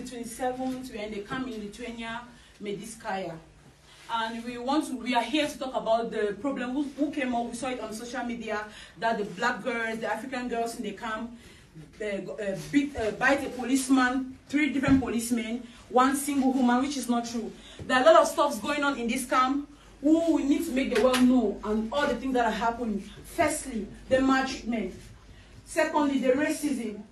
the 27th. We're in the camp in Lithuania, Mediskaya. And we want to, we are here to talk about the problem who, who came up, we saw it on social media, that the black girls, the African girls in the camp, uh, bite a policeman, three different policemen, one single woman, which is not true. There are a lot of stuff going on in this camp who we need to make the world know and all the things that are happening. Firstly, the maltreatment. Secondly, the racism.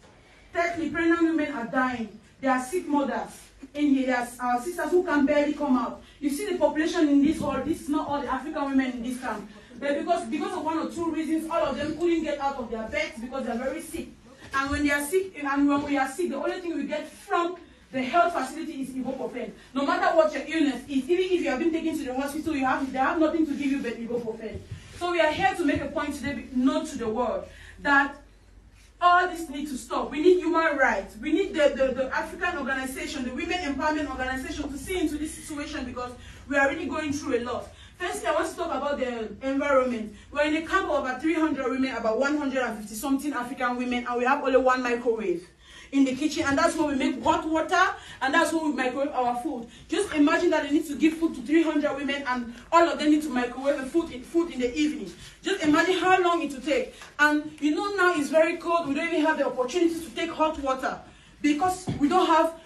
Thirdly, pregnant women are dying. There are sick mothers in here. There's our sisters who can barely come out. You see the population in this hall. This is not all the African women in this camp. But because, because of one or two reasons, all of them couldn't get out of their beds because they're very sick. And when they are sick, and when we are sick, the only thing we get from the health facility is ibuprofen. No matter what your illness is, even if you have been taken to the hospital, you have they have nothing to give you but ibuprofen. So we are here to make a point today, known to the world, that all this needs to stop. We need human rights. We need the, the, the African organization, the women empowerment organization to see into this situation because we are really going through a lot. Firstly, I want to talk about the environment. We're in a camp of about 300 women, about 150 something African women, and we have only one microwave in the kitchen and that's where we make hot water and that's where we microwave our food. Imagine that they need to give food to 300 women and all of them need to microwave food in, food in the evening. Just imagine how long it will take. And you know now it's very cold, we don't even have the opportunity to take hot water because we don't have